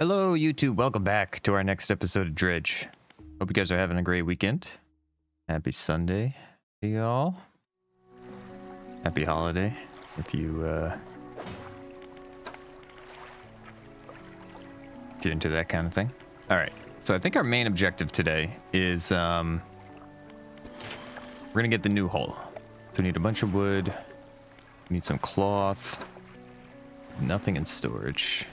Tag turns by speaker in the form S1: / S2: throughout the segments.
S1: Hello, YouTube. Welcome back to our next episode of Dredge. Hope you guys are having a great weekend. Happy Sunday to y'all. Happy holiday if you uh, get into that kind of thing. All right. So I think our main objective today is um, we're gonna get the new hull. So we need a bunch of wood. We need some cloth. Nothing in storage.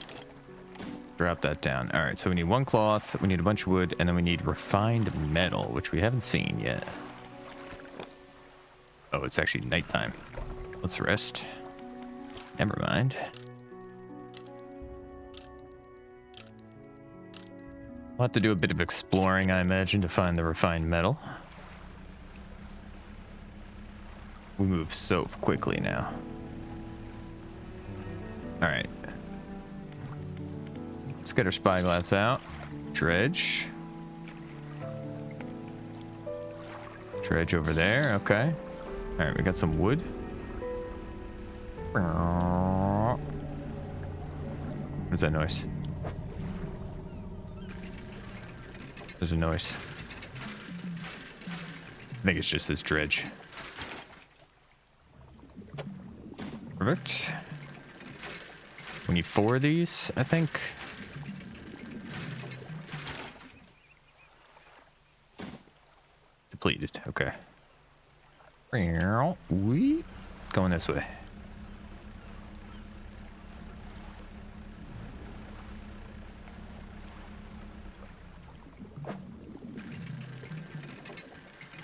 S1: Drop that down. All right, so we need one cloth, we need a bunch of wood, and then we need refined metal, which we haven't seen yet. Oh, it's actually nighttime. Let's rest. Never mind. We'll have to do a bit of exploring, I imagine, to find the refined metal. We move so quickly now. All right. Let's get our spyglass out. Dredge. Dredge over there. Okay. All right, we got some wood. What's that noise? There's a noise. I think it's just this dredge. Perfect. We need four of these, I think. Depleted, okay. We going this way.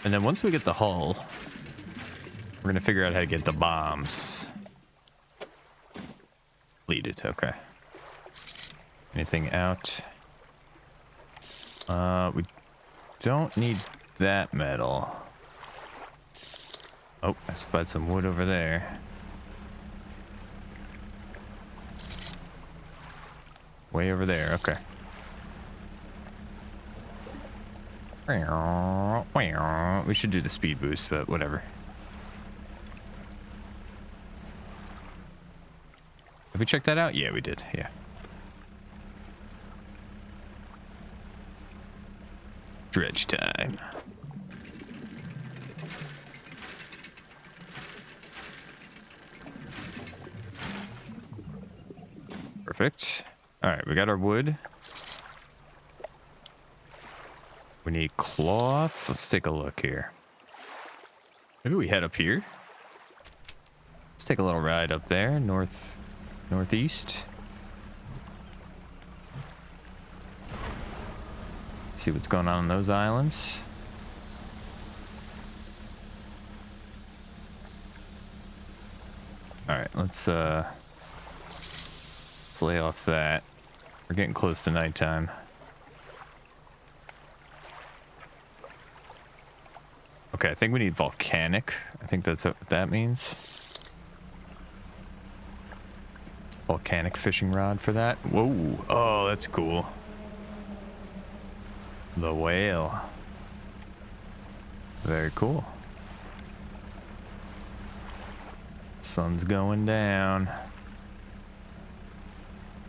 S1: And then once we get the hull, we're gonna figure out how to get the bombs. Completed, okay. Anything out? Uh, we don't need that metal. Oh, I spied some wood over there. Way over there, okay. We should do the speed boost, but whatever. Did we check that out? Yeah, we did. Yeah. Dredge time. Perfect. All right, we got our wood. We need cloth. Let's take a look here. Maybe we head up here. Let's take a little ride up there, north, northeast. See what's going on in those islands. All right, let's uh, let's lay off that. We're getting close to nighttime. Okay, I think we need volcanic. I think that's what that means. Volcanic fishing rod for that. Whoa. Oh, that's cool. The whale. Very cool. Sun's going down.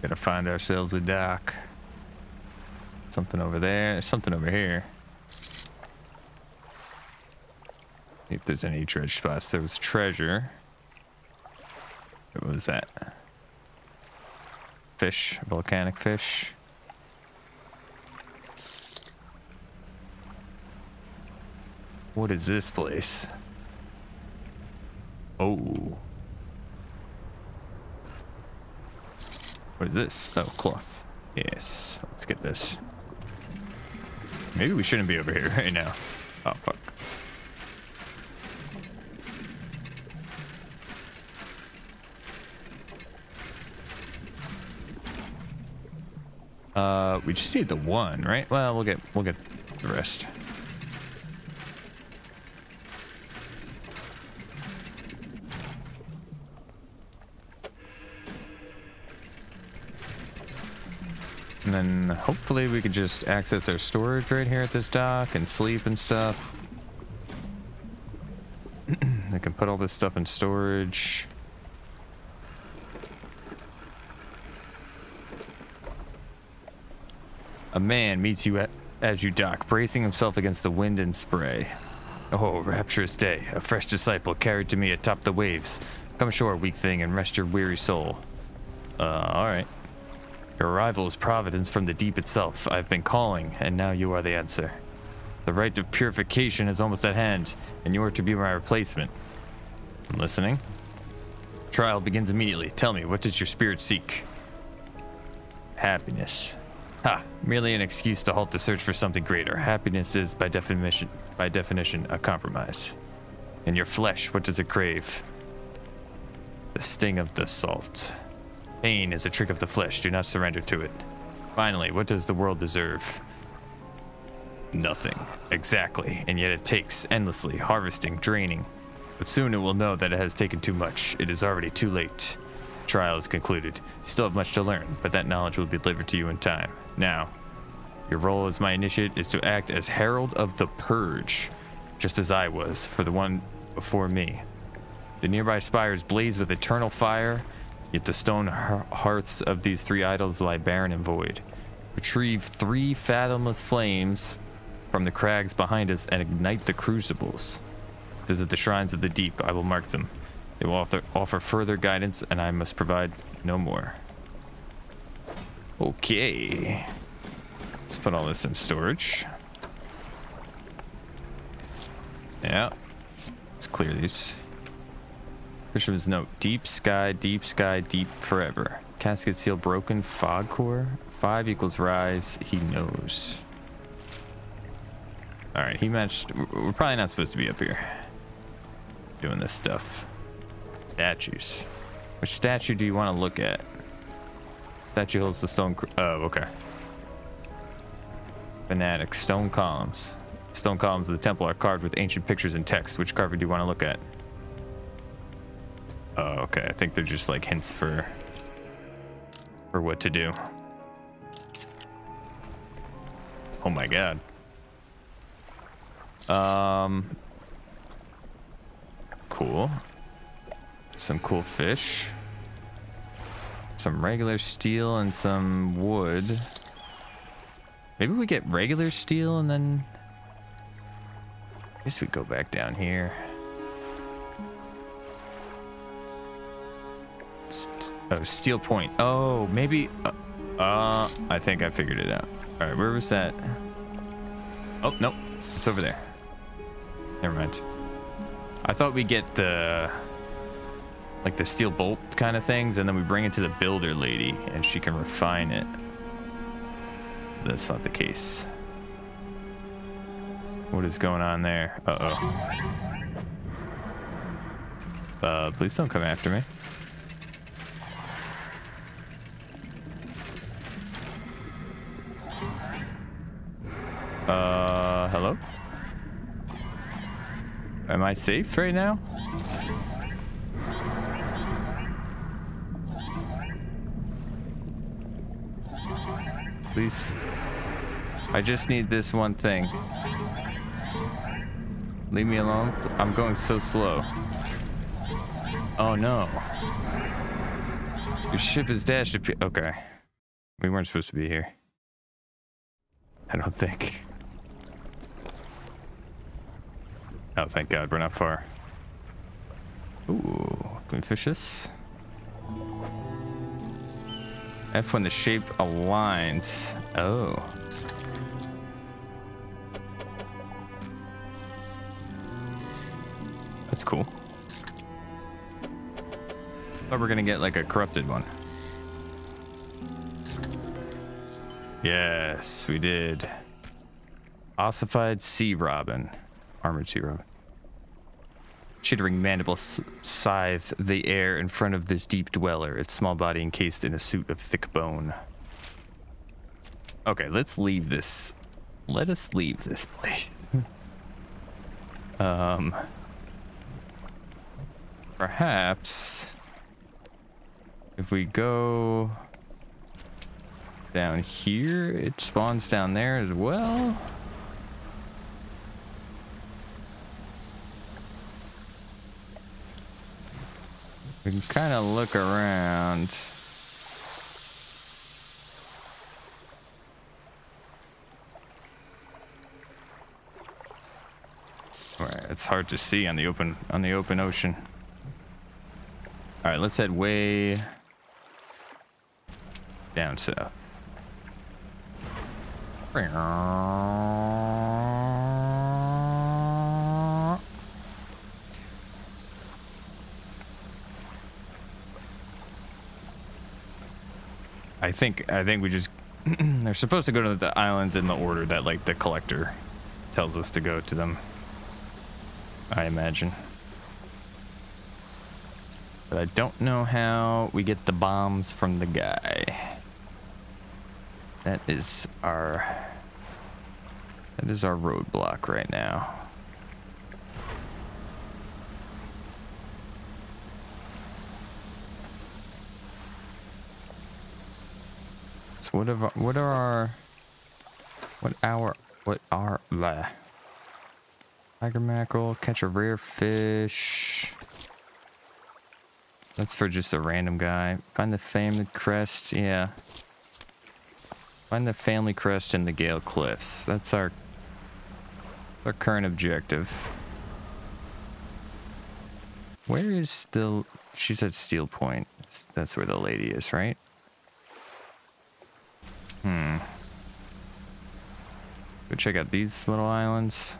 S1: Gotta find ourselves a dock. Something over there. Something over here. if there's any treasure spots. There was treasure. What was that? Fish, volcanic fish. What is this place? Oh. What is this? Oh, cloth. Yes. Let's get this. Maybe we shouldn't be over here right now. Oh, fuck. Uh, we just need the one, right? Well, we'll get we'll get the rest. And then hopefully we could just access our storage right here at this dock and sleep and stuff. I can put all this stuff in storage. A man meets you at, as you dock, bracing himself against the wind and spray. Oh, rapturous day. A fresh disciple carried to me atop the waves. Come ashore, weak thing, and rest your weary soul. Uh, alright. Your arrival is providence from the deep itself. I've been calling, and now you are the answer. The rite of purification is almost at hand, and you are to be my replacement. I'm listening. Trial begins immediately. Tell me, what does your spirit seek? Happiness. Ha! Merely an excuse to halt the search for something greater. Happiness is, by definition, by definition, a compromise. In your flesh, what does it crave? The sting of the salt. Pain is a trick of the flesh. Do not surrender to it. Finally, what does the world deserve? Nothing. Exactly. And yet it takes endlessly, harvesting, draining. But soon it will know that it has taken too much. It is already too late. Trial is concluded. You still have much to learn, but that knowledge will be delivered to you in time. Now, your role as my initiate is to act as herald of the purge, just as I was for the one before me. The nearby spires blaze with eternal fire, yet the stone hearts of these three idols lie barren and void. Retrieve three fathomless flames from the crags behind us and ignite the crucibles. Visit the shrines of the deep. I will mark them. They will offer, offer further guidance, and I must provide no more. Okay. Let's put all this in storage. Yeah. Let's clear these. Fisherman's note. Deep sky, deep sky, deep forever. Casket seal broken. Fog core. Five equals rise. He knows. Alright, he matched. We're probably not supposed to be up here. Doing this stuff. Statues. Which statue do you want to look at? Statue holds the stone. Oh, okay. Fanatic. Stone columns. Stone columns of the temple are carved with ancient pictures and text. Which carving do you want to look at? Oh, okay. I think they're just like hints for for what to do. Oh my god. Um cool. Some cool fish. Some regular steel and some wood. Maybe we get regular steel and then... I guess we go back down here. St oh, steel point. Oh, maybe... Uh, uh, I think I figured it out. All right, where was that? Oh, nope. It's over there. Never mind. I thought we get the like the steel bolt kind of things and then we bring it to the builder lady and she can refine it. That's not the case. What is going on there? Uh-oh. Uh, please don't come after me. Uh, hello? Am I safe right now? Please. I just need this one thing. Leave me alone. I'm going so slow. Oh no. Your ship is dashed. Okay. We weren't supposed to be here. I don't think. Oh, thank God, we're not far. Ooh, can we fish this? F when the shape aligns. Oh. That's cool. But we're gonna get like a corrupted one. Yes, we did. Ossified sea robin. Armored sea robin. Chittering mandibles scythe the air in front of this deep dweller, its small body encased in a suit of thick bone. Okay, let's leave this. Let us leave this place. um, perhaps if we go down here, it spawns down there as well. can kind of look around. Right, it's hard to see on the open on the open ocean. All right, let's head way down south. I think I think we just they're supposed to go to the islands in the order that like the collector tells us to go to them. I imagine. But I don't know how we get the bombs from the guy. That is our that is our roadblock right now. What are what are our what our what are the tiger mackerel catch a rare fish? That's for just a random guy. Find the family crest yeah. Find the family crest in the gale cliffs. That's our our current objective. Where is the she said steel point. That's where the lady is right Hmm. Go check out these little islands.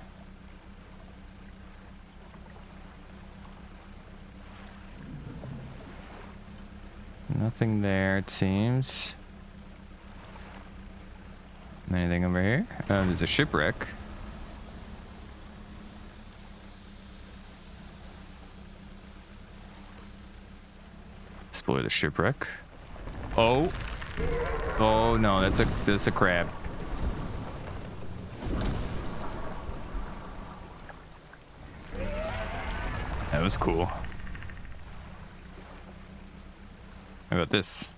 S1: Nothing there, it seems. Anything over here? Uh, there's a shipwreck. Explore the shipwreck. Oh! Oh no, that's a that's a crab. That was cool. How about this?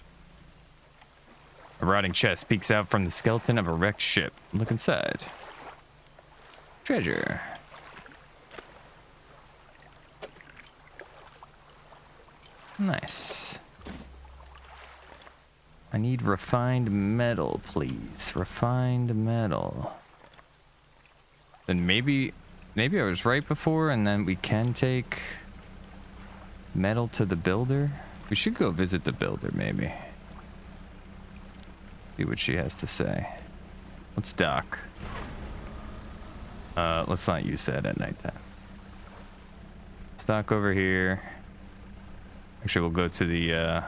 S1: A rotting chest peeks out from the skeleton of a wrecked ship. Look inside. Treasure. Nice. I need refined metal, please. Refined metal. Then maybe, maybe I was right before and then we can take metal to the builder. We should go visit the builder, maybe. See what she has to say. Let's dock. Uh, let's not use that at nighttime. Dock over here. Actually, we'll go to the, uh,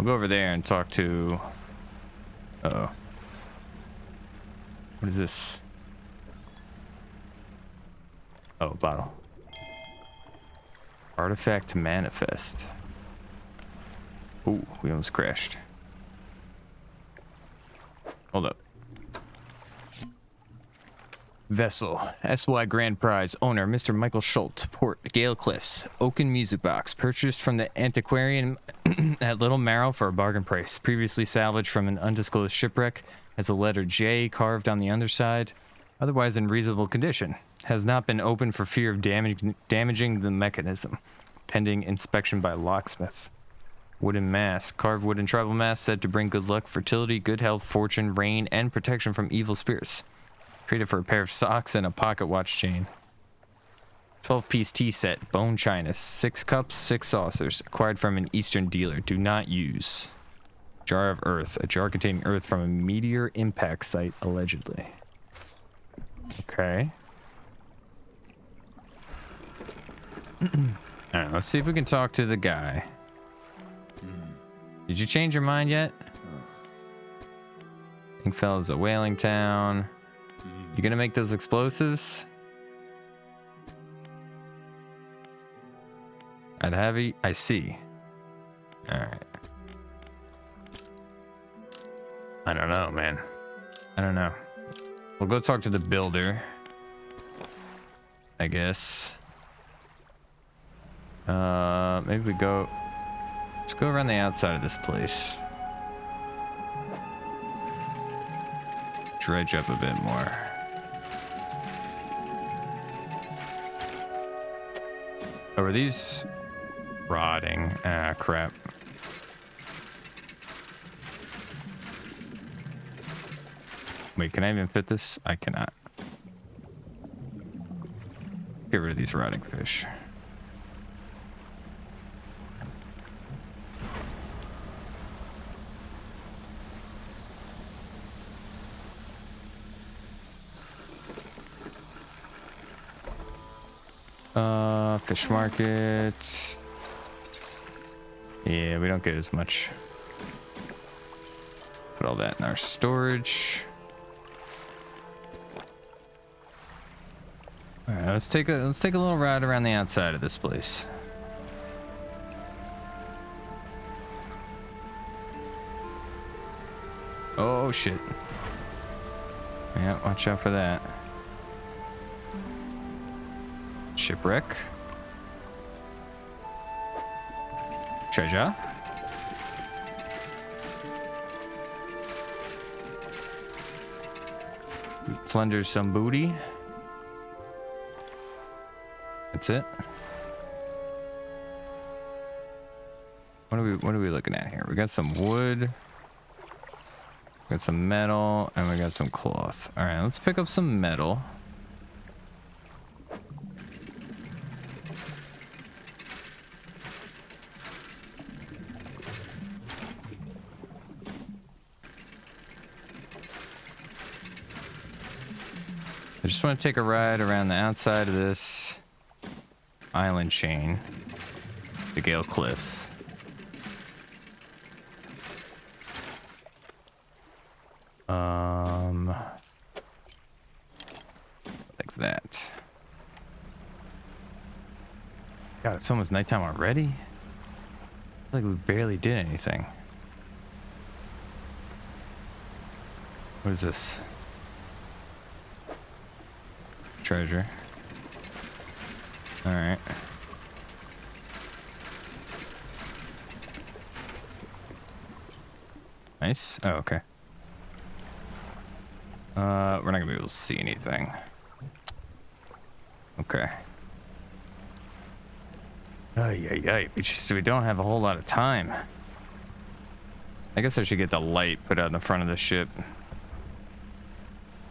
S1: We'll go over there and talk to... Uh oh What is this? Oh, bottle. Artifact manifest. Ooh, we almost crashed. Hold up. Vessel, SY Grand Prize, owner Mr. Michael Schultz, Port Gale Cliffs, Oaken Music Box, purchased from the antiquarian at Little Marrow for a bargain price. Previously salvaged from an undisclosed shipwreck, has a letter J carved on the underside, otherwise in reasonable condition. Has not been opened for fear of damage, damaging the mechanism, pending inspection by locksmith. Wooden mask, carved wooden tribal mask said to bring good luck, fertility, good health, fortune, rain, and protection from evil spirits. Traded for a pair of socks and a pocket watch chain. 12 piece tea set, bone china, 6 cups, 6 saucers, acquired from an Eastern dealer. Do not use. Jar of earth, a jar containing earth from a meteor impact site, allegedly. Okay. Alright, let's see if we can talk to the guy. Did you change your mind yet? Uh. Ingfell is a whaling town. You gonna make those explosives? At heavy, I see. Alright. I don't know, man. I don't know. We'll go talk to the builder. I guess. Uh, maybe we go... Let's go around the outside of this place. Dredge up a bit more. Oh, are these rotting? Ah, crap. Wait, can I even fit this? I cannot. Get rid of these rotting fish. Fish market. Yeah, we don't get as much. Put all that in our storage. All right, let's take a let's take a little ride around the outside of this place. Oh shit. Yeah, watch out for that. Shipwreck. Treasure. Plunder some booty. That's it. What are we what are we looking at here? We got some wood. We got some metal and we got some cloth. All right, let's pick up some metal. Just want to take a ride around the outside of this island chain, the Gale Cliffs. Um, like that. God, it's almost nighttime already. Like we barely did anything. What is this? Treasure. All right. Nice. Oh, okay. Uh, we're not gonna be able to see anything. Okay. Oh, yeah, yeah. We just we don't have a whole lot of time. I guess I should get the light put out in the front of the ship.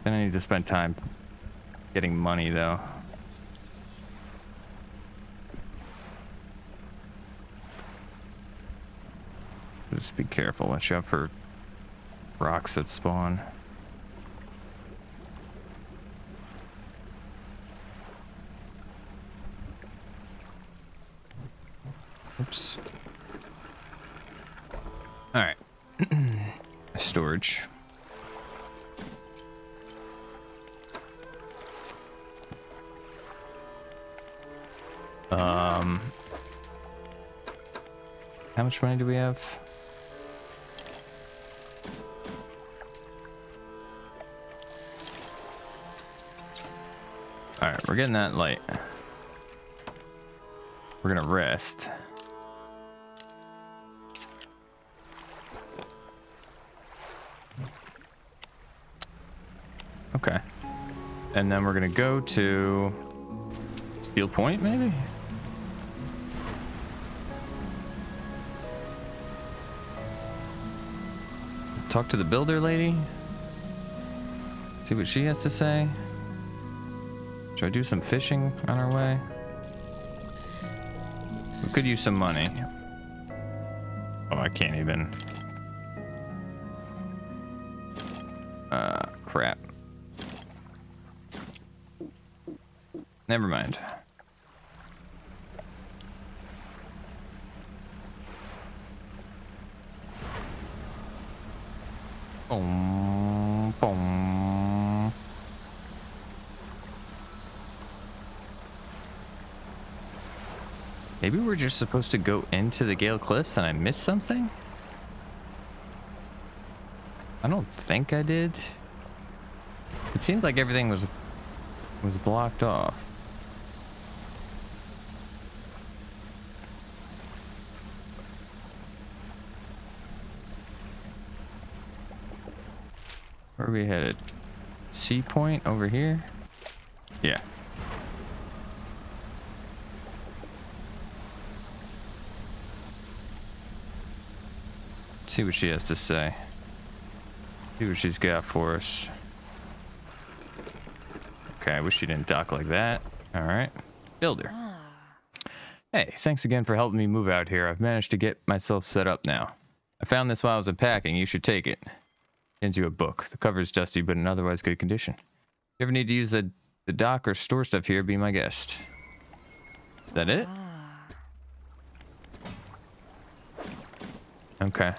S1: Then I need to spend time getting money, though. Just be careful. Watch out for rocks that spawn. How much money do we have? All right, we're getting that light. We're gonna rest. Okay. And then we're gonna go to Steel Point, maybe? Talk to the builder lady? See what she has to say? Should I do some fishing on our way? We could use some money. Oh, I can't even. Uh, crap. Never mind. Boom, boom. Maybe we're just supposed to go into the Gale Cliffs and I missed something? I don't think I did. It seems like everything was was blocked off. Where are we headed? Sea Point over here? Yeah. See what she has to say. See what she's got for us. Okay, I wish she didn't dock like that. All right. Builder. Ah. Hey, thanks again for helping me move out here. I've managed to get myself set up now. I found this while I was unpacking. You should take it. Hands you a book. The cover is dusty, but in otherwise good condition. If you ever need to use the, the dock or store stuff here, be my guest. Is that it? Ah. Okay.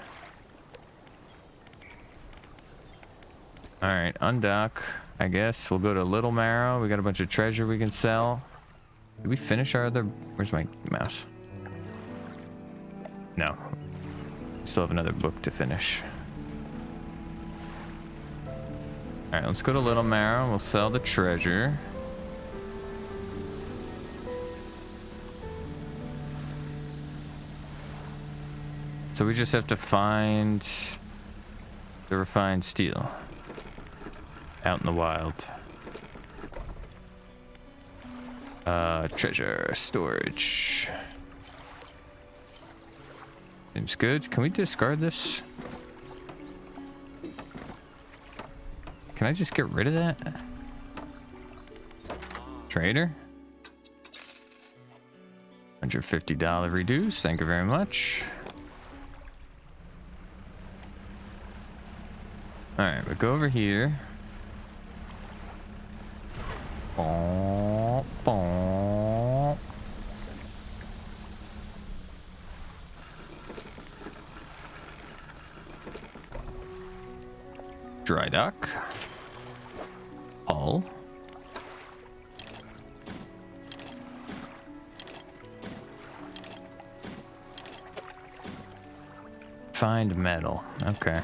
S1: Alright, undock. I guess we'll go to Little Marrow. We got a bunch of treasure we can sell. Did we finish our other... Where's my mouse? No. Still have another book to finish. Alright, let's go to Little Marrow. We'll sell the treasure. So we just have to find the refined steel out in the wild. Uh, treasure storage. Seems good. Can we discard this? Can I just get rid of that? Trader? $150 reduce. Thank you very much. Alright, we go over here. Dry dock. Hull. Find metal. Okay.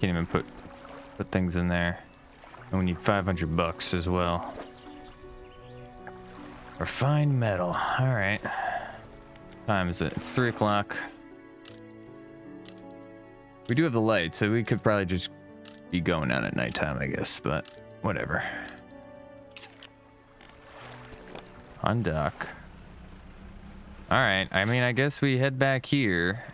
S1: Can't even put put things in there. And we need 500 bucks as well. Refined metal. All right. Time is it? It's three o'clock. We do have the light, so we could probably just be going out at nighttime, I guess, but whatever. Undock. All right. I mean, I guess we head back here.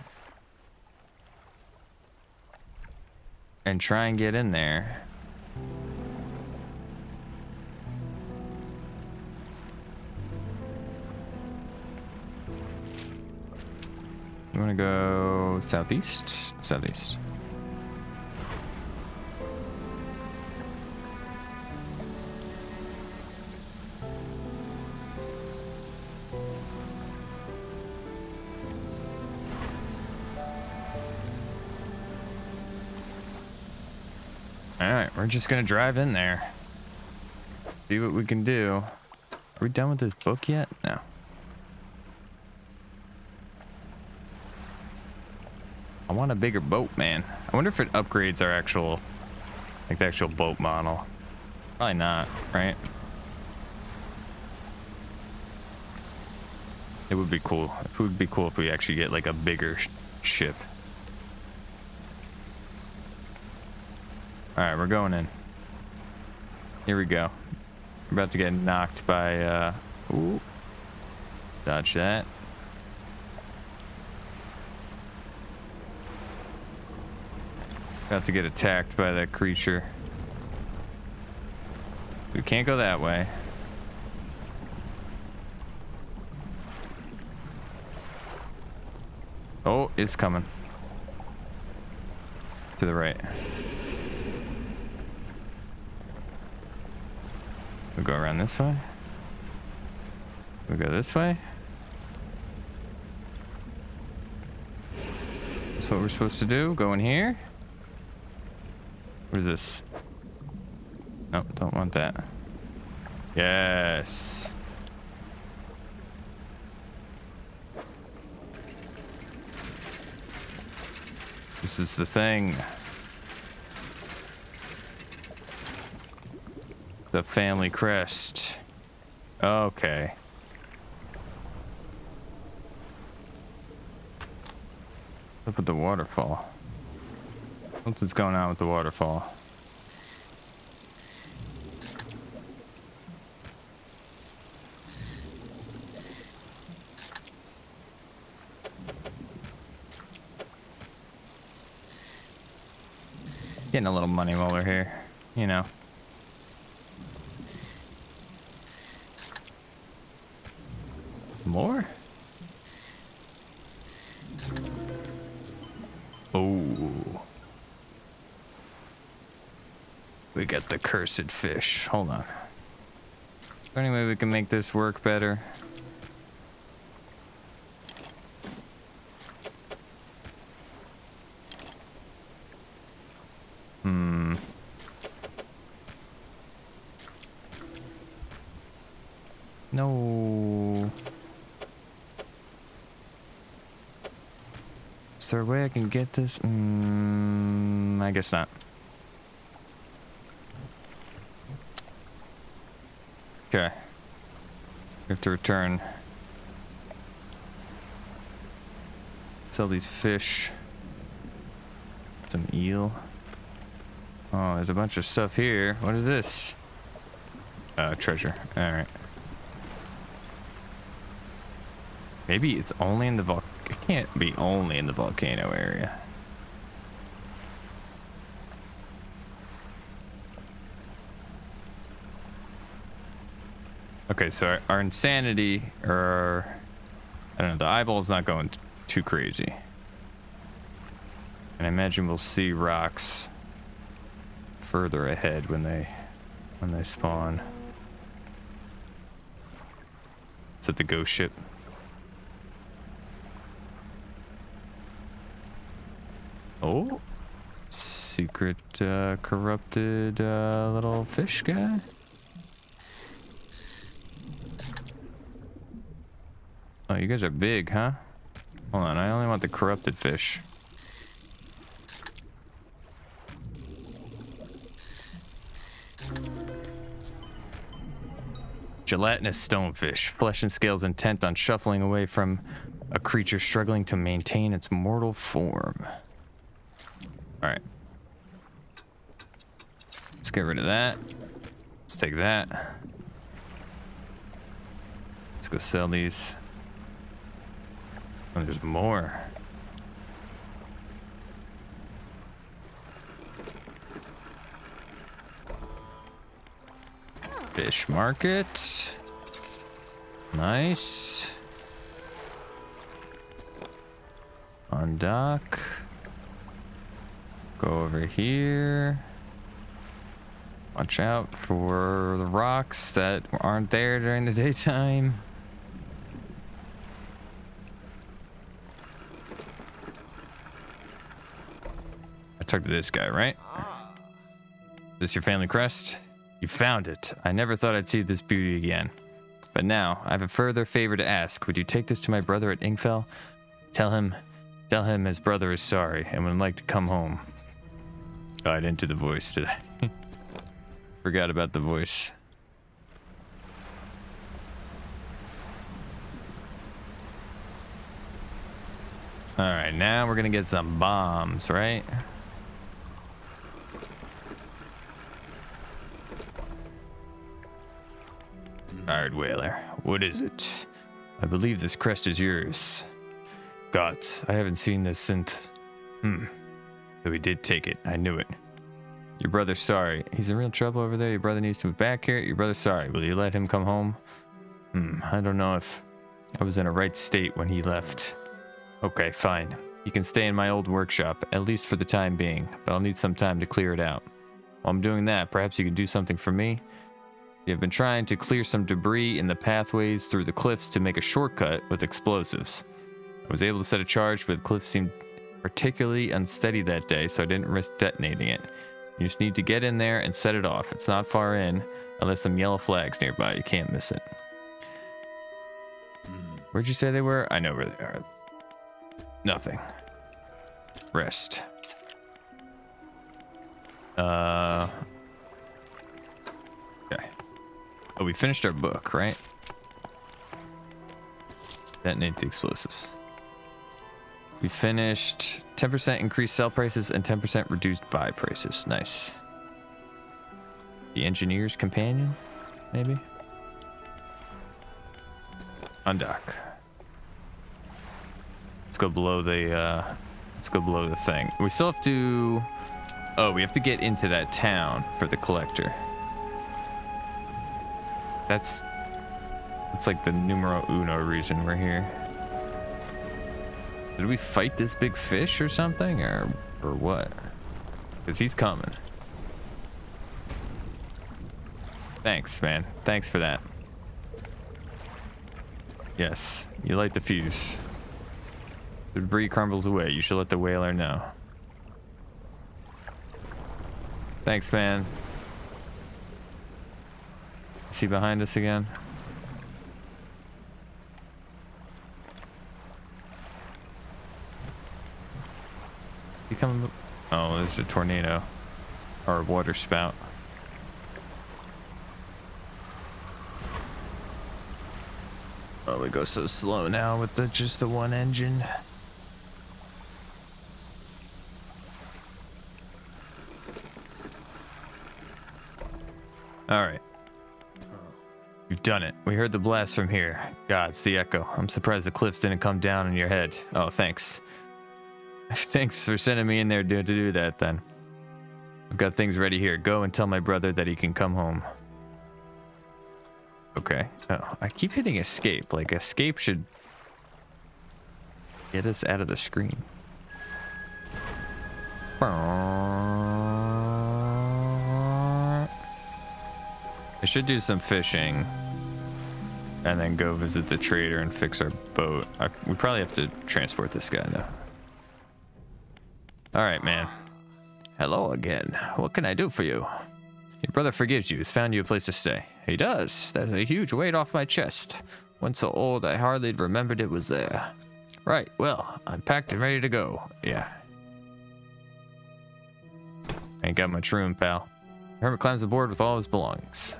S1: And try and get in there. You want to go southeast? Southeast. We're just gonna drive in there. See what we can do. Are we done with this book yet? No. I want a bigger boat, man. I wonder if it upgrades our actual, like the actual boat model. Probably not, right? It would be cool. It would be cool if we actually get like a bigger sh ship. All right, we're going in. Here we go. We're about to get knocked by, uh, ooh. Dodge that. About to get attacked by that creature. We can't go that way. Oh, it's coming. To the right. We go around this way. We go this way. That's what we're supposed to do. Go in here. What is this? No, don't want that. Yes. This is the thing. The family crest. Okay. Look at the waterfall. Something's going on with the waterfall. Getting a little money while we're here, you know. More? Oh. We got the cursed fish. Hold on. Is there any way we can make this work better? There a way I can get this? Mm, I guess not. Okay. We have to return. Sell these fish. Some eel. Oh, there's a bunch of stuff here. What is this? Uh, treasure. Alright. Maybe it's only in the vol- It can't be only in the volcano area. Okay, so our, our insanity, or I don't know, the eyeball's not going too crazy. And I imagine we'll see rocks further ahead when they when they spawn. Is that the ghost ship? Oh, secret uh, corrupted uh, little fish guy. Oh, you guys are big, huh? Hold on, I only want the corrupted fish. Gelatinous stonefish, flesh and scales intent on shuffling away from a creature struggling to maintain its mortal form. Alright. Let's get rid of that. Let's take that. Let's go sell these. Oh, there's more. Fish market. Nice. On dock. Go over here. Watch out for the rocks that aren't there during the daytime. I talked to this guy, right? Is this your family crest? You found it. I never thought I'd see this beauty again. But now, I have a further favor to ask. Would you take this to my brother at Ingfell? Tell him, tell him his brother is sorry and would like to come home. I didn't do the voice today. Forgot about the voice. All right, now we're gonna get some bombs, right? Alright, Whaler. What is it? I believe this crest is yours. Gods, I haven't seen this since... Hmm. He did take it. I knew it. Your brother's sorry. He's in real trouble over there. Your brother needs to be back here. Your brother's sorry. Will you let him come home? Hmm. I don't know if I was in a right state when he left. Okay, fine. You can stay in my old workshop, at least for the time being, but I'll need some time to clear it out. While I'm doing that, perhaps you can do something for me? You have been trying to clear some debris in the pathways through the cliffs to make a shortcut with explosives. I was able to set a charge, but the cliff seemed particularly unsteady that day, so I didn't risk detonating it. You just need to get in there and set it off. It's not far in, unless some yellow flags nearby. You can't miss it. Where'd you say they were? I know where they are. Nothing. Rest. Uh. Okay. Oh, we finished our book, right? Detonate the explosives. We finished 10% increased sell prices and 10% reduced buy prices. Nice. The engineer's companion, maybe? Undock. Let's go below the uh let's go below the thing. We still have to Oh, we have to get into that town for the collector. That's that's like the numero uno reason we're here. Did we fight this big fish or something or or what? Cuz he's coming. Thanks, man. Thanks for that. Yes, you light the fuse. The debris crumbles away. You should let the whaler know. Thanks, man. Is he behind us again? Oh, there's a tornado. Or a water spout. Oh, we go so slow now with the just the one engine. All right. You've done it. We heard the blast from here. God, it's the echo. I'm surprised the cliffs didn't come down on your head. Oh, thanks. thanks for sending me in there to, to do that then. I've got things ready here. Go and tell my brother that he can come home. Okay. Oh, I keep hitting escape. Like, escape should get us out of the screen. I should do some fishing and then go visit the trader and fix our boat. I, we probably have to transport this guy though. All right, man. Hello again. What can I do for you? Your brother forgives you. He's found you a place to stay. He does. That's a huge weight off my chest. Once so old, I hardly remembered it was there. Right, well, I'm packed and ready to go. Yeah. Ain't got much room, pal. Hermit climbs aboard with all his belongings.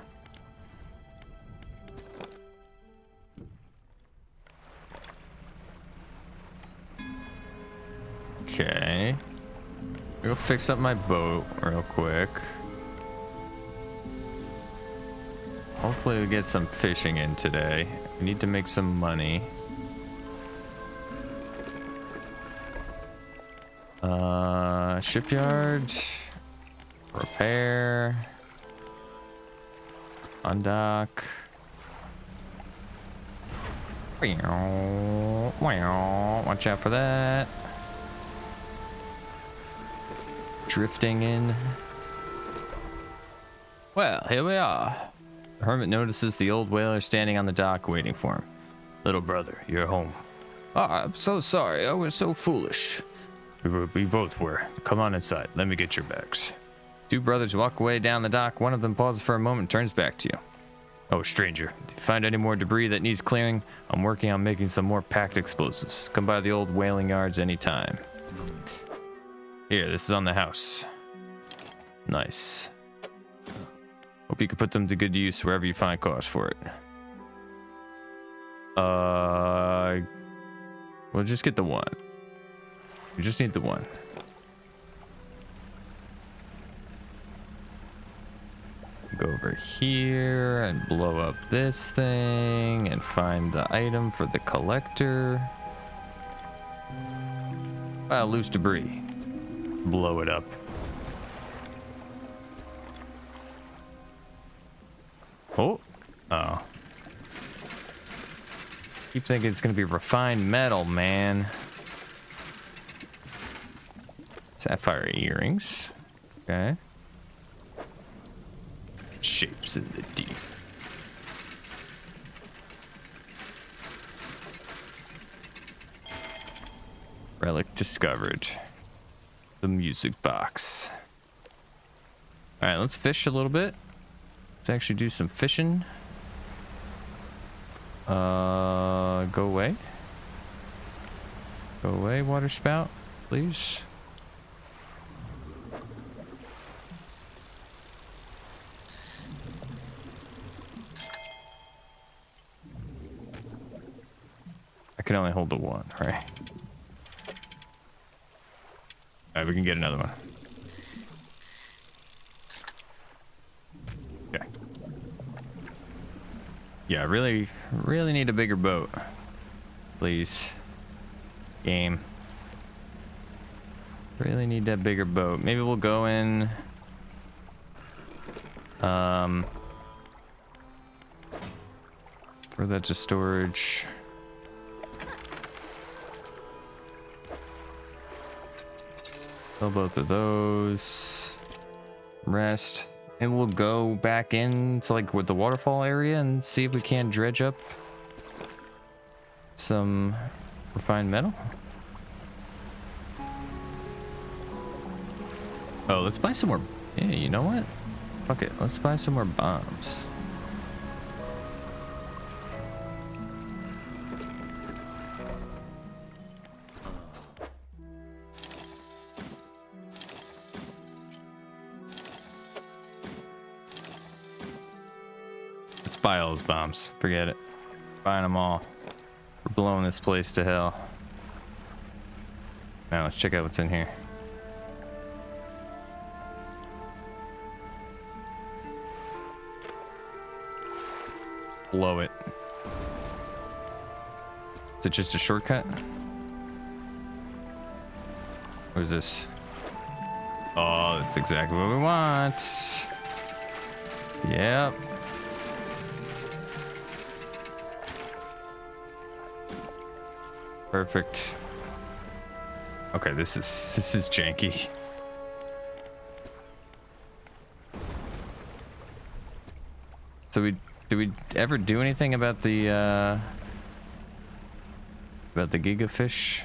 S1: Okay. Go fix up my boat real quick. Hopefully we get some fishing in today. We need to make some money. Uh, shipyard. Repair. Undock. Watch out for that. Drifting in. Well, here we are. The hermit notices the old whaler standing on the dock waiting for him. Little brother, you're home. Oh, I'm so sorry. I was so foolish. We, were, we both were. Come on inside. Let me get your bags. Two brothers walk away down the dock. One of them pauses for a moment and turns back to you. Oh, stranger, if you find any more debris that needs clearing, I'm working on making some more packed explosives. Come by the old whaling yards anytime. Here, this is on the house. Nice. Hope you can put them to good use wherever you find cause for it. Uh, we'll just get the one. We just need the one. Go over here and blow up this thing and find the item for the collector. Ah, loose debris blow it up. Oh. Oh. Keep thinking it's going to be refined metal, man. Sapphire earrings. Okay. Shapes in the deep. Relic discovered the music box. All right, let's fish a little bit. Let's actually do some fishing. Uh, go away. Go away, water spout, please. I can only hold the one, right? Alright, we can get another one. Okay. Yeah, really, really need a bigger boat. Please. Game. Really need that bigger boat. Maybe we'll go in. Um, throw that to storage. Fill both of those. Rest. And we'll go back into like with the waterfall area and see if we can dredge up some refined metal. Oh, let's buy some more. Yeah, you know what? Fuck it. Let's buy some more bombs. Buy all those bombs. Forget it. Buying them all. We're blowing this place to hell. Now let's check out what's in here. Blow it. Is it just a shortcut? What is this? Oh, that's exactly what we want. Yep. Perfect. Okay, this is this is janky. So we did we ever do anything about the uh about the gigafish?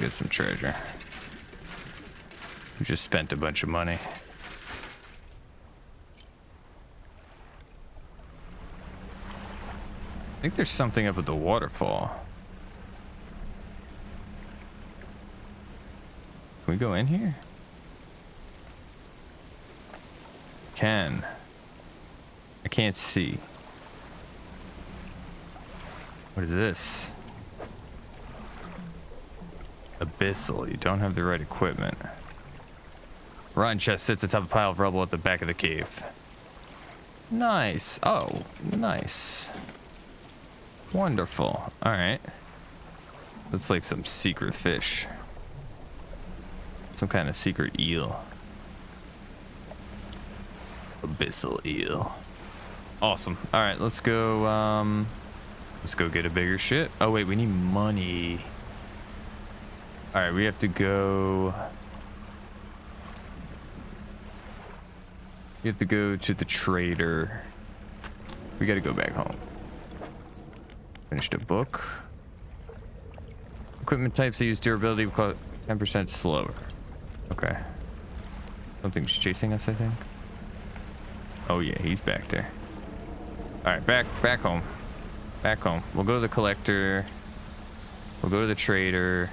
S1: Get some treasure. We just spent a bunch of money. Think there's something up at the waterfall. Can we go in here? Can. I can't see. What is this? Abyssal. You don't have the right equipment. Rotten chest sits atop a pile of rubble at the back of the cave. Nice. Oh, nice. Wonderful. All right. That's like some secret fish. Some kind of secret eel. Abyssal eel. Awesome. All right, let's go. Um, let's go get a bigger ship. Oh wait, we need money. All right, we have to go. We have to go to the trader. We got to go back home. Finished a book. Equipment types that use durability 10% slower. Okay. Something's chasing us, I think. Oh yeah, he's back there. All right, back back home. Back home. We'll go to the collector. We'll go to the trader.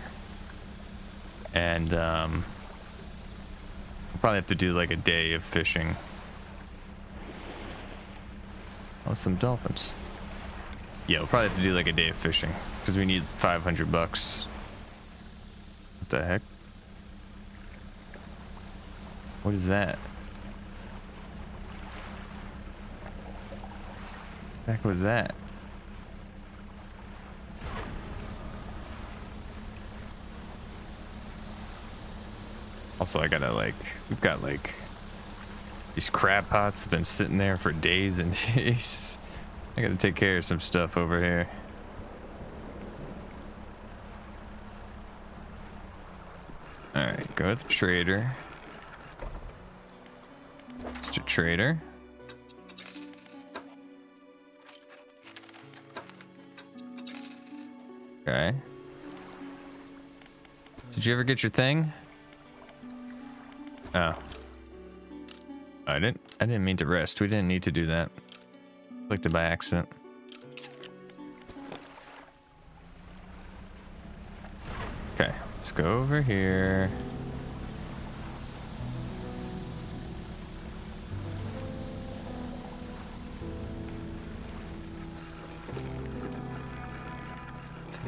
S1: And um we'll probably have to do like a day of fishing. Oh, some dolphins. Yeah, we'll probably have to do like a day of fishing because we need 500 bucks. What the heck? What is that? The heck was that? Also, I gotta like, we've got like these crab pots have been sitting there for days and days. I gotta take care of some stuff over here. Alright, go with the trader. Mr. Trader. Okay. Did you ever get your thing? Oh. I didn't I didn't mean to rest. We didn't need to do that. Clicked it by accident. Okay, let's go over here.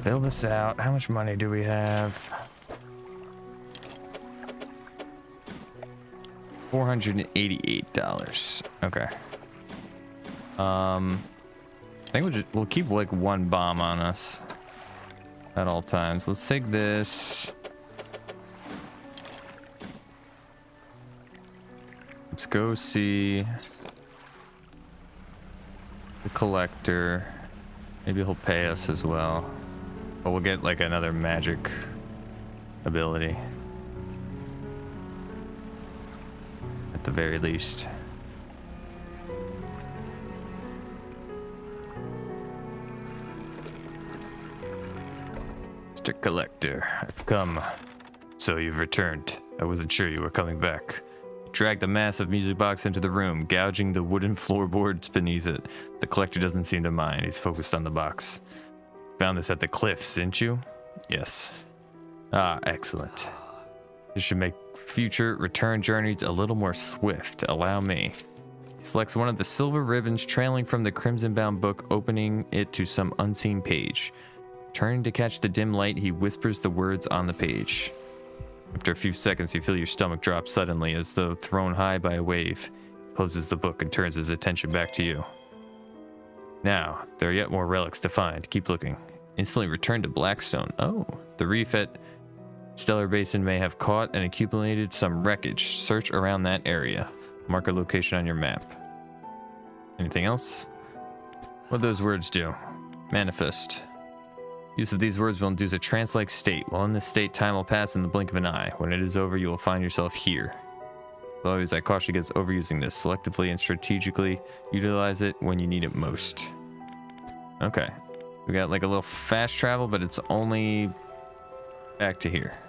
S1: Fill this out. How much money do we have? $488. Okay. Um, I think we'll, just, we'll keep like one bomb on us at all times. Let's take this. Let's go see the collector. Maybe he'll pay us as well. But we'll get like another magic ability. At the very least. Collector, I've come. So you've returned. I wasn't sure you were coming back. Drag the massive music box into the room, gouging the wooden floorboards beneath it. The collector doesn't seem to mind. He's focused on the box. Found this at the cliffs, didn't you? Yes. Ah, excellent. This should make future return journeys a little more swift. Allow me. He selects one of the silver ribbons trailing from the crimson bound book, opening it to some unseen page. Turning to catch the dim light, he whispers the words on the page. After a few seconds, you feel your stomach drop suddenly as though thrown high by a wave. He closes the book and turns his attention back to you. Now, there are yet more relics to find. Keep looking. Instantly return to Blackstone. Oh, the reef at Stellar Basin may have caught and accumulated some wreckage. Search around that area. Mark a location on your map. Anything else? What those words do? Manifest. Use of these words will induce a trance-like state. While in this state, time will pass in the blink of an eye. When it is over, you will find yourself here. As always, I caution against overusing this. Selectively and strategically utilize it when you need it most. Okay. We got like a little fast travel, but it's only back to here.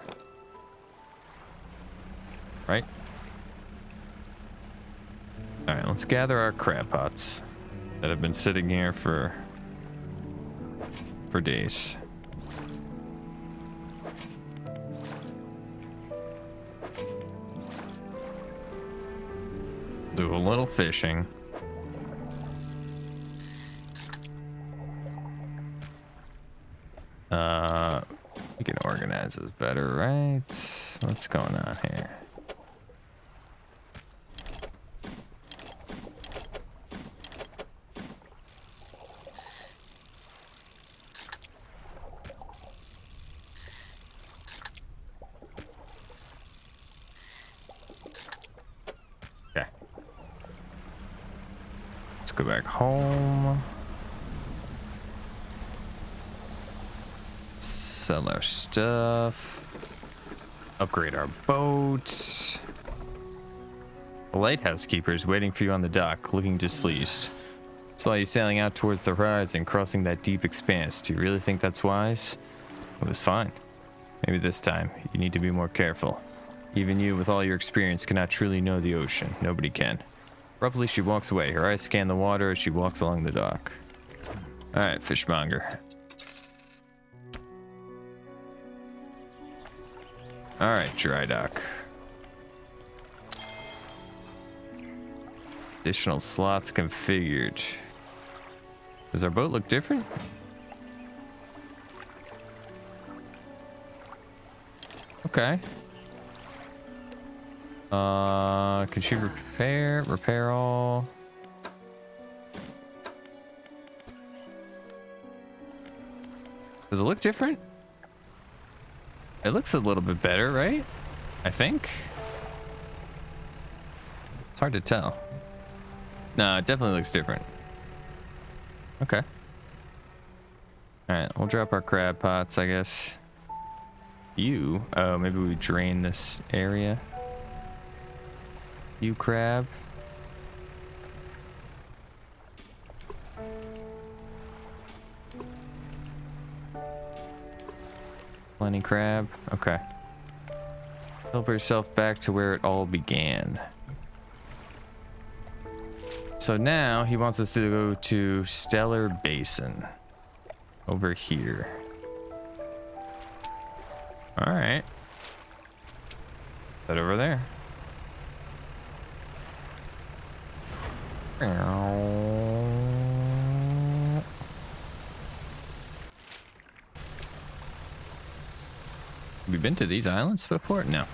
S1: Right? Alright, let's gather our crab pots that have been sitting here for for days. Do a little fishing. Uh, we can organize this better, right? What's going on here? Go back home. Sell our stuff. Upgrade our boat. The lighthouse keeper is waiting for you on the dock, looking displeased. Saw you sailing out towards the horizon, crossing that deep expanse. Do you really think that's wise? It was fine. Maybe this time, you need to be more careful. Even you, with all your experience, cannot truly know the ocean. Nobody can. Abruptly, she walks away. Her eyes scan the water as she walks along the dock. Alright, fishmonger. Alright, dry dock. Additional slots configured. Does our boat look different? Okay. Uh, can she repair? Repair all? Does it look different? It looks a little bit better, right? I think. It's hard to tell. No, it definitely looks different. Okay. Alright, we'll drop our crab pots, I guess. You? Oh, maybe we drain this area. You crab. Plenty crab. Okay. Help yourself back to where it all began. So now he wants us to go to Stellar Basin. Over here. Alright. That over there. We been to these islands before? No.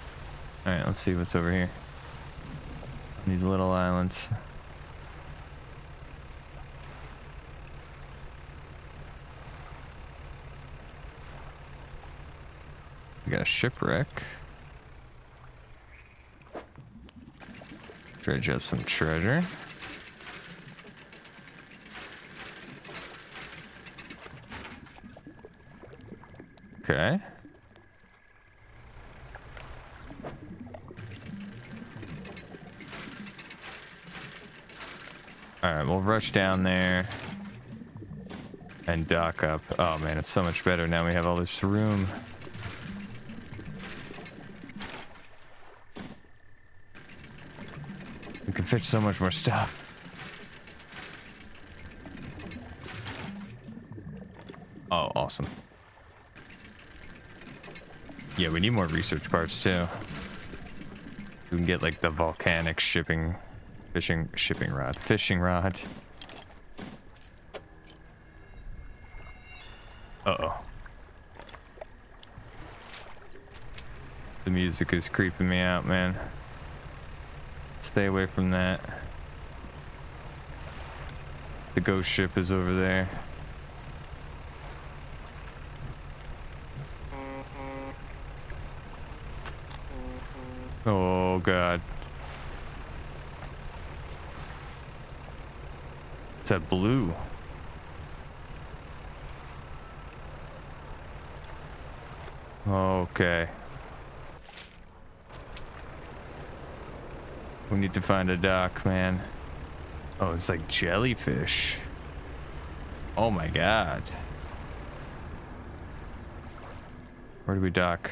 S1: Alright, let's see what's over here. These little islands. We got a shipwreck. Dredge up some treasure. Okay. All right, we'll rush down there and dock up. Oh man, it's so much better now we have all this room. We can fit so much more stuff. Oh, awesome. Yeah, we need more research parts too. We can get like the volcanic shipping, fishing, shipping rod, fishing rod. Uh-oh. The music is creeping me out, man. Stay away from that. The ghost ship is over there. Oh, God. It's a blue. Okay. We need to find a dock, man. Oh, it's like jellyfish. Oh my god. Where do we dock?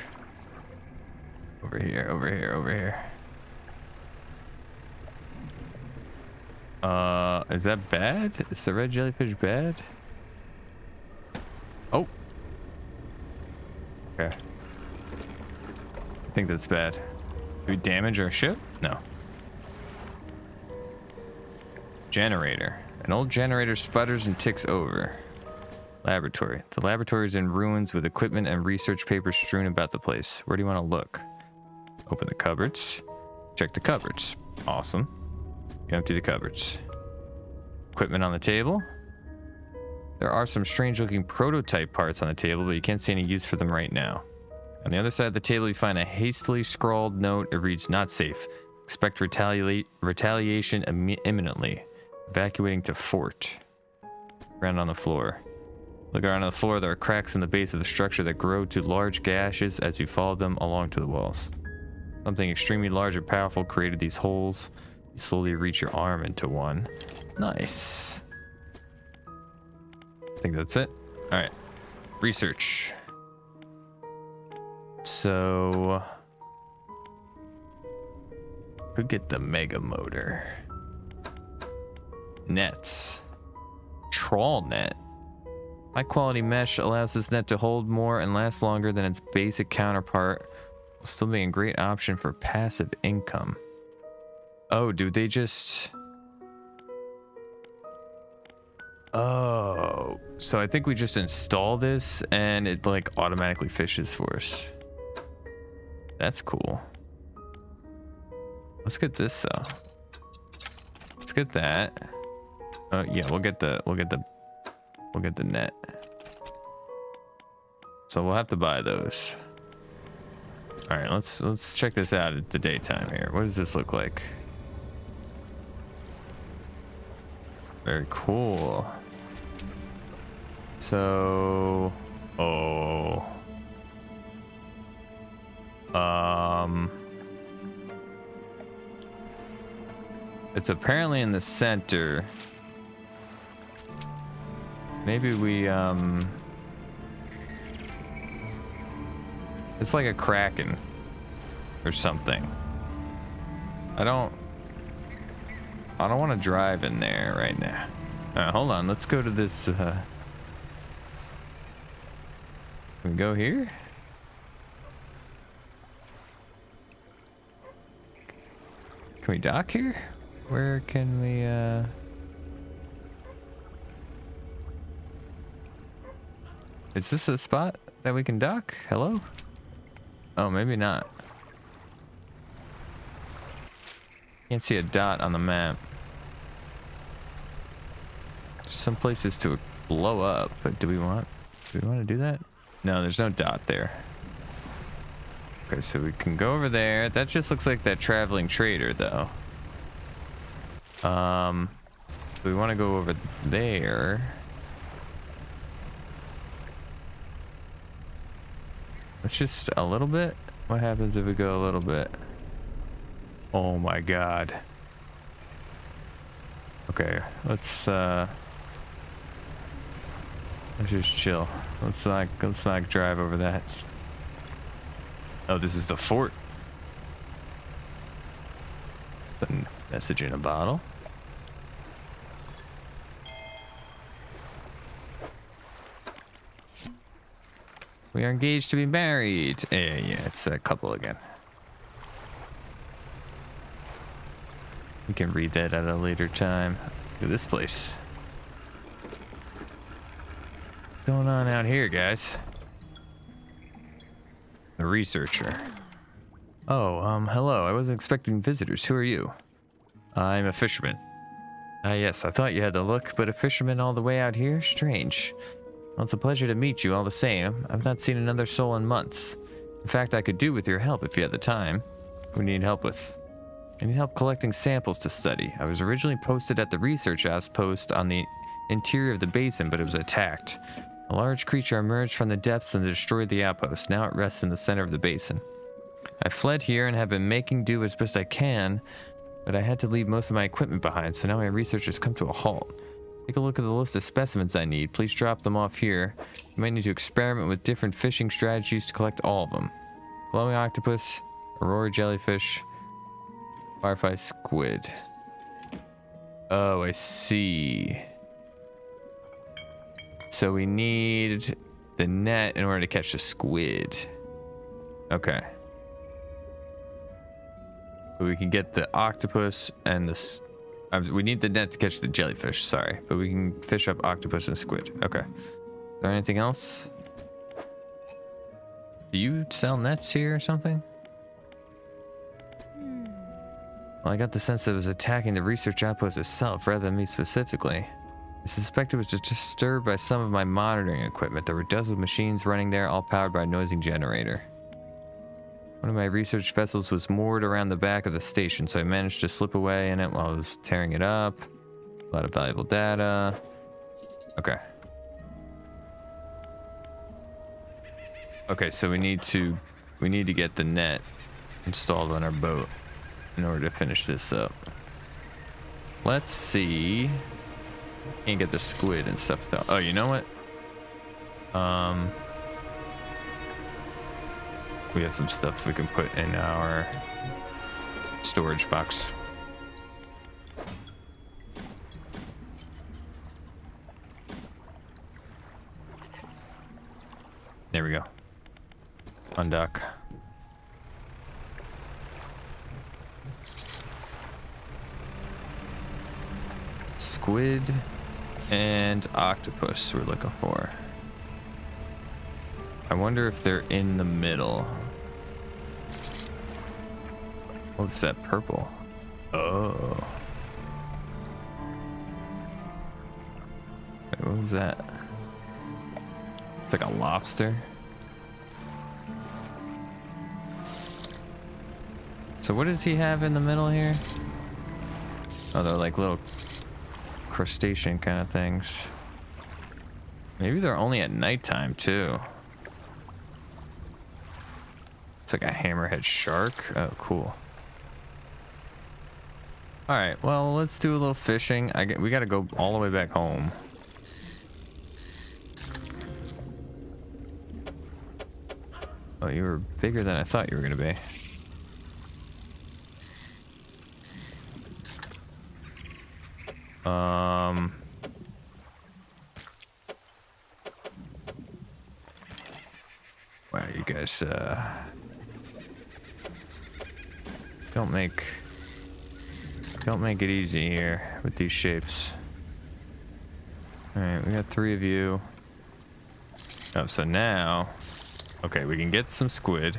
S1: Over here, over here, over here. Uh, is that bad? Is the red jellyfish bad? Oh. Okay. I think that's bad. Do we damage our ship? No. Generator. An old generator sputters and ticks over. Laboratory. The laboratory is in ruins with equipment and research papers strewn about the place. Where do you want to look? Open the cupboards. Check the cupboards. Awesome. You empty the cupboards. Equipment on the table. There are some strange looking prototype parts on the table, but you can't see any use for them right now. On the other side of the table, you find a hastily scrawled note. It reads, not safe. Expect retaliate, retaliation imminently. Evacuating to fort. Ground on the floor. Look around on the floor, there are cracks in the base of the structure that grow to large gashes as you follow them along to the walls. Something extremely large and powerful created these holes. You slowly reach your arm into one. Nice. I think that's it. All right. Research. So... Could get the mega motor. Nets. Trawl net. High quality mesh allows this net to hold more and last longer than its basic counterpart Still being a great option for passive income. Oh, do they just... Oh, so I think we just install this and it like automatically fishes for us. That's cool. Let's get this though. Let's get that. Oh yeah, we'll get the we'll get the we'll get the net. So we'll have to buy those. All right, let's let's check this out at the daytime here. What does this look like? Very cool. So, oh, um, it's apparently in the center. Maybe we um. It's like a kraken or something. I don't I don't want to drive in there right now. Right, hold on, let's go to this uh Can we go here? Can we dock here? Where can we uh Is this a spot that we can dock? Hello? Oh, maybe not. Can't see a dot on the map. Some places to blow up, but do we want do we want to do that? No, there's no dot there. Okay, so we can go over there. That just looks like that traveling trader though. Um, we want to go over there. It's just a little bit. What happens if we go a little bit? Oh my god. Okay, let's uh let's just chill. Let's not let's not drive over that. Oh, this is the fort. The message in a bottle. We are engaged to be married. Yeah, yeah, it's a couple again. We can read that at a later time. Look at this place. What's going on out here, guys? The researcher. Oh, um, hello. I wasn't expecting visitors. Who are you? I'm a fisherman. Ah, yes, I thought you had the look, but a fisherman all the way out here? Strange. Well, it's a pleasure to meet you all the same. I've not seen another soul in months. In fact, I could do with your help if you had the time. You need help with? I need help collecting samples to study. I was originally posted at the research outpost on the interior of the basin, but it was attacked. A large creature emerged from the depths and destroyed the outpost. Now it rests in the center of the basin. I fled here and have been making do as best I can, but I had to leave most of my equipment behind, so now my research has come to a halt. Take a look at the list of specimens I need. Please drop them off here. You might need to experiment with different fishing strategies to collect all of them. Glowing octopus, aurora jellyfish, firefly squid. Oh, I see. So we need the net in order to catch the squid. Okay. we can get the octopus and the we need the net to catch the jellyfish, sorry. But we can fish up octopus and squid. Okay. Is there anything else? Do you sell nets here or something? Hmm. Well, I got the sense that it was attacking the research outpost itself rather than me specifically. I suspect it was just disturbed by some of my monitoring equipment. There were dozens of machines running there, all powered by a noisy generator. One of my research vessels was moored around the back of the station, so I managed to slip away in it while I was tearing it up. A lot of valuable data. Okay. Okay, so we need to we need to get the net installed on our boat in order to finish this up. Let's see. Can't get the squid and stuff though. Oh, you know what? Um we have some stuff we can put in our storage box. There we go. Undock. Squid and octopus we're looking for. I wonder if they're in the middle. Oh, What's that purple? Oh. Wait, what was that? It's like a lobster. So what does he have in the middle here? Oh, they're like little crustacean kind of things. Maybe they're only at nighttime too. It's like a hammerhead shark. Oh, cool. All right, well, let's do a little fishing. I get, we got to go all the way back home. Oh, you were bigger than I thought you were going to be. Um... Wow, you guys, uh... Don't make... Don't make it easy here with these shapes. Alright, we got three of you. Oh, so now... Okay, we can get some squid.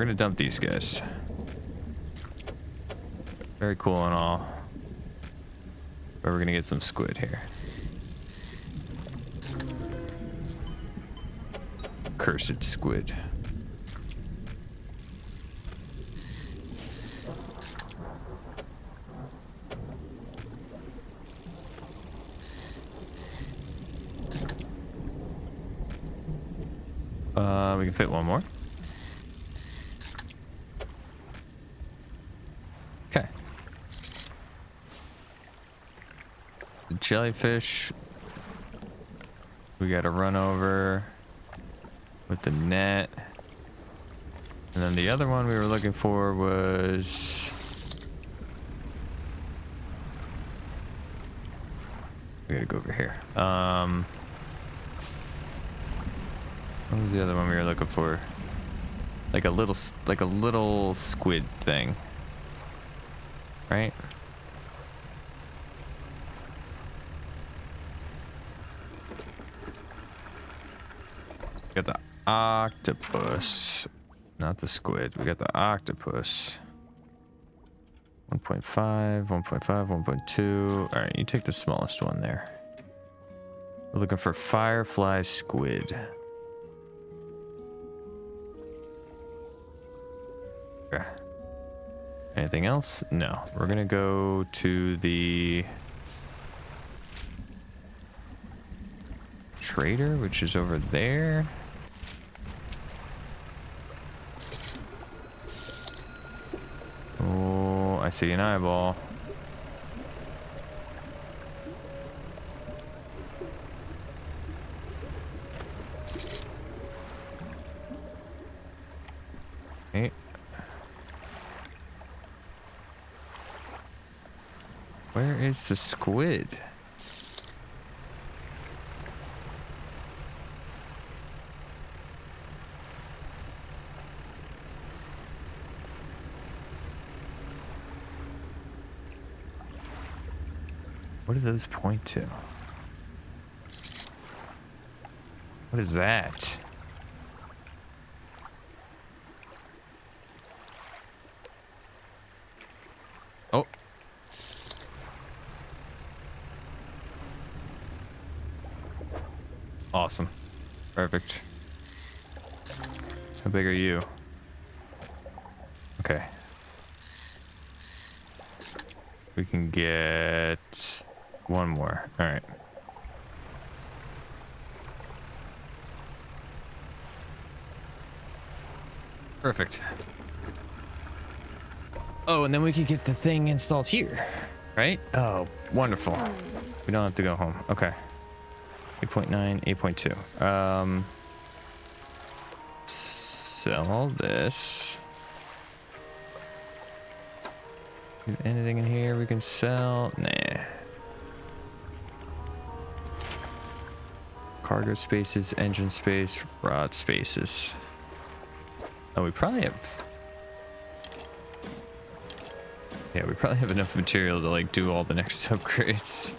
S1: We're gonna dump these guys. Very cool and all. But we're gonna get some squid here. cursed squid. Uh, we can fit one more. Okay. The jellyfish. We got to run over with the net. And then the other one we were looking for was... We gotta go over here. Um... What was the other one we were looking for? Like a little, like a little squid thing. Right? Got the octopus. Not the squid. We got the octopus. 1.5, 1.5, 1.2. All right, you take the smallest one there. We're looking for firefly squid. Okay. Anything else? No. We're gonna go to the trader, which is over there. Oh, I see an eyeball. Hey. Where is the squid? What do those point to? What is that? Oh. Awesome. Perfect. How big are you? Okay. We can get one more. All right. Perfect. Oh, and then we could get the thing installed here, right? Oh, wonderful. We don't have to go home. Okay. 8.9, 8.2. Um, sell this. Anything in here we can sell? Nah. Cargo spaces, engine space, rod spaces. Oh, we probably have... Yeah, we probably have enough material to like do all the next upgrades.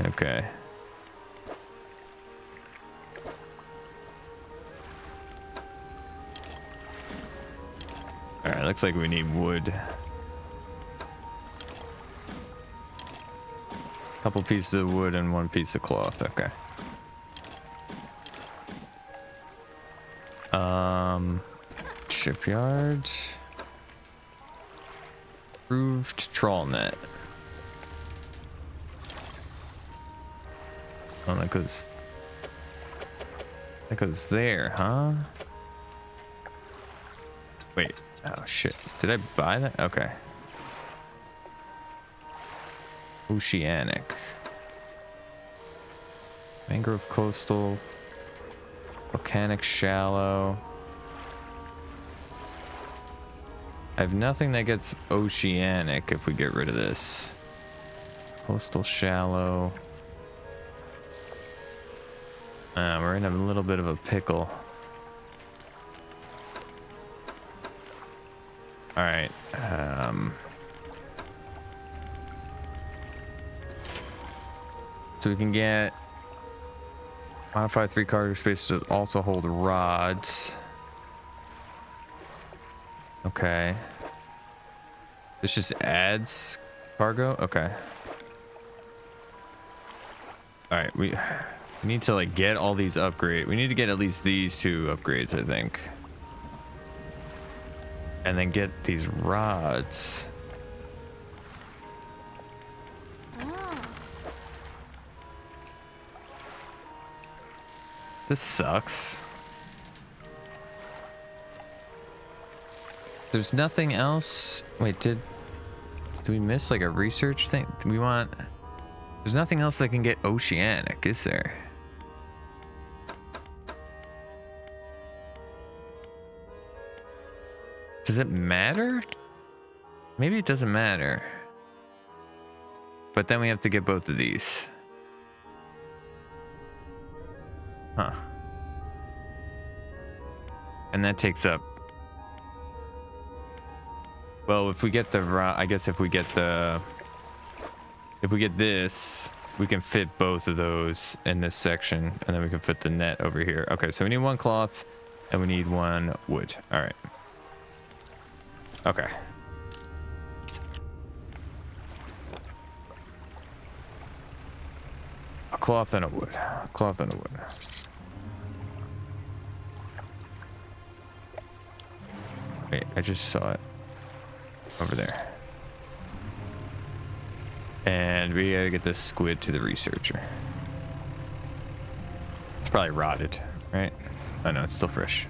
S1: Okay. Alright, looks like we need wood. Couple pieces of wood and one piece of cloth. Okay. Um, shipyard. Approved trawl net. Oh, that goes. That goes there, huh? Wait. Oh shit. Did I buy that? Okay. Oceanic. Mangrove coastal. Volcanic shallow. I have nothing that gets oceanic if we get rid of this. Coastal shallow. Uh, we're in a little bit of a pickle. All right. Um, so we can get modify three cargo space to also hold rods. Okay. This just adds cargo? Okay. All right, we We need to like get all these upgrades. We need to get at least these two upgrades, I think. And then get these rods. This sucks. There's nothing else. Wait, did do we miss like a research thing? Do we want There's nothing else that can get oceanic, is there? Does it matter? Maybe it doesn't matter. But then we have to get both of these. Huh. And that takes up... Well, if we get the... I guess if we get the... If we get this, we can fit both of those in this section. And then we can fit the net over here. Okay, so we need one cloth and we need one wood. All right. Okay. A cloth and a wood. A cloth and a wood. Wait, I just saw it. Over there. And we gotta get this squid to the researcher. It's probably rotted, right? Oh no, it's still fresh.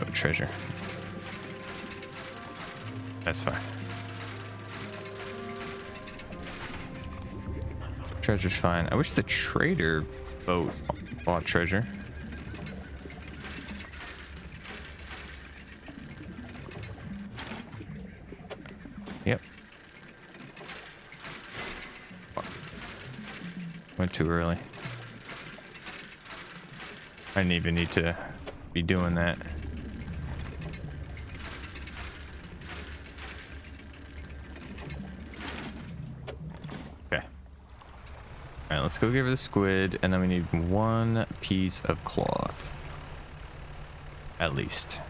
S1: Oh, treasure. That's fine. Treasure's fine. I wish the trader boat bought treasure. Yep. Went too early. I didn't even need to be doing that. Let's go give her the squid, and then we need one piece of cloth. At least.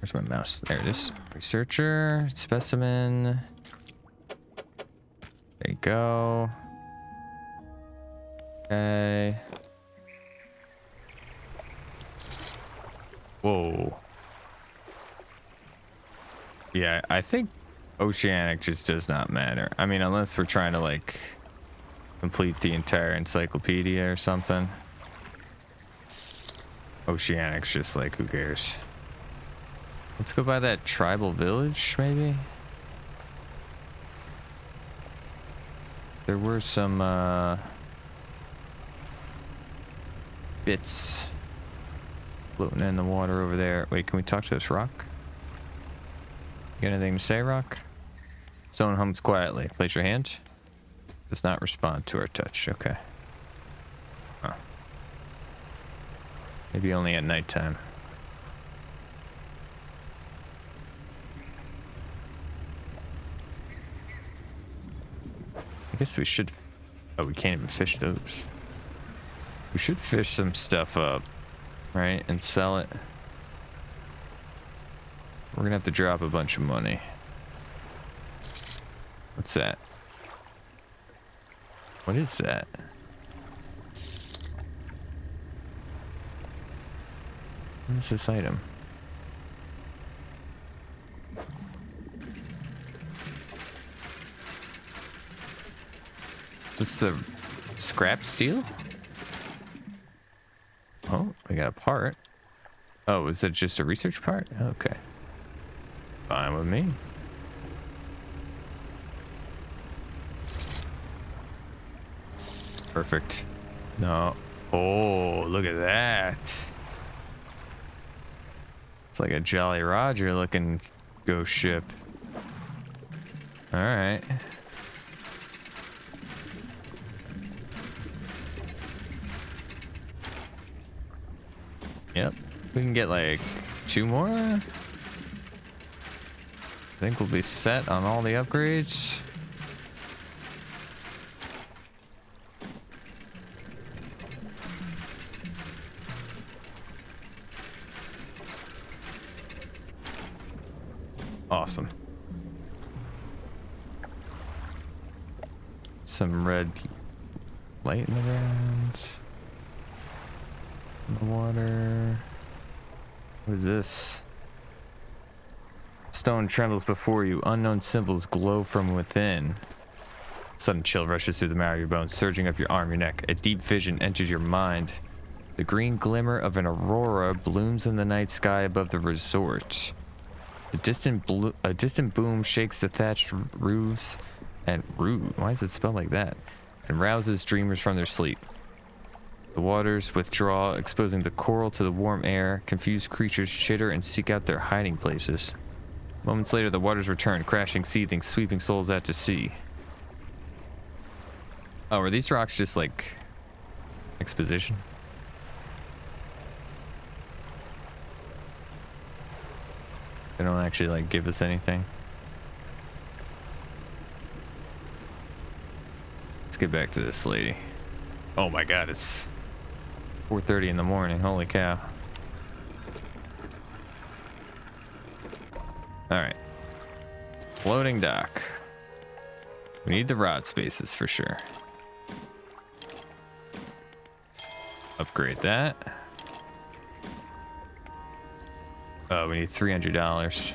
S1: Where's my mouse? There it is. Researcher, specimen. There you go. Okay. Whoa. Yeah, I think Oceanic just does not matter. I mean, unless we're trying to, like, complete the entire encyclopedia or something. Oceanic's just like, who cares? Let's go by that tribal village, maybe? There were some, uh... Bits floating in the water over there. Wait, can we talk to this rock? You got anything to say, rock? Stone hums quietly. Place your hand. Does not respond to our touch. Okay. Huh. Maybe only at nighttime. I guess we should... Oh, we can't even fish those. We should fish some stuff up right? And sell it. We're gonna have to drop a bunch of money. What's that? What is that? What is this item? Is this the scrap steel? Oh, we got a part. Oh, is it just a research part? Okay. Fine with me. Perfect. No. Oh, look at that. It's like a Jolly Roger looking ghost ship. All right. Yep. We can get like two more. I think we'll be set on all the upgrades. Awesome. Some red light in the ground. In the water. What is this? Stone trembles before you. Unknown symbols glow from within. Sudden chill rushes through the marrow of your bones, surging up your arm, your neck. A deep vision enters your mind. The green glimmer of an aurora blooms in the night sky above the resort. A distant, a distant boom shakes the thatched roofs and roo. Why is it spelled like that? And rouses dreamers from their sleep. The waters withdraw, exposing the coral to the warm air. Confused creatures chitter and seek out their hiding places. Moments later, the waters return, crashing, seething, sweeping souls out to sea. Oh, are these rocks just like exposition? They don't actually like give us anything. Let's get back to this lady. Oh my god, it's 4.30 in the morning. Holy cow. Alright. Floating dock. We need the rod spaces for sure. Upgrade that. Oh, we need $300.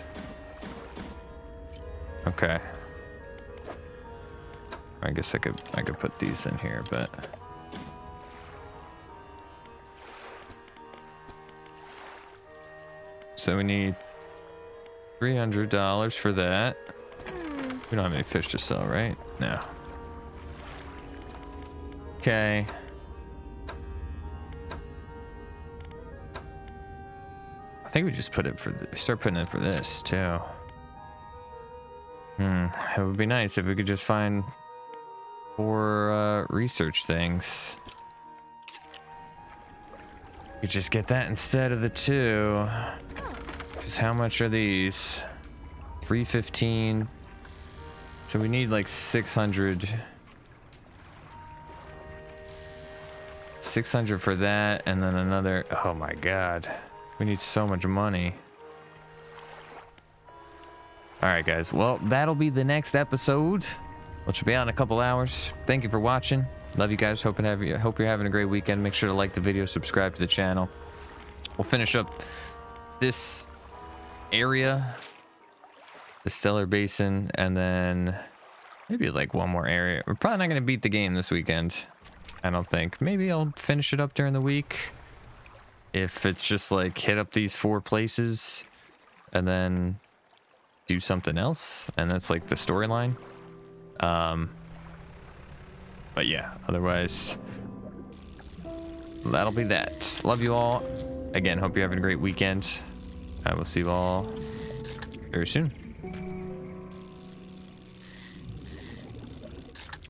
S1: Okay. I guess I could I could put these in here, but So we need $300 for that. We don't have any fish to sell, right? No. Okay. I think we just put it for the, start putting it for this too. Hmm. It would be nice if we could just find four uh, research things. We just get that instead of the two. Cause how much are these? 315. So we need like 600. 600 for that and then another. Oh my god. We need so much money. All right, guys. Well, that'll be the next episode, which will be out in a couple hours. Thank you for watching. Love you guys. Hoping have you, hope you're having a great weekend. Make sure to like the video, subscribe to the channel. We'll finish up this area, the Stellar Basin, and then maybe like one more area. We're probably not going to beat the game this weekend. I don't think. Maybe I'll finish it up during the week. If it's just like hit up these four places and then do something else. And that's like the storyline. Um, but yeah, otherwise, that'll be that. Love you all. Again, hope you're having a great weekend. I will see you all very soon.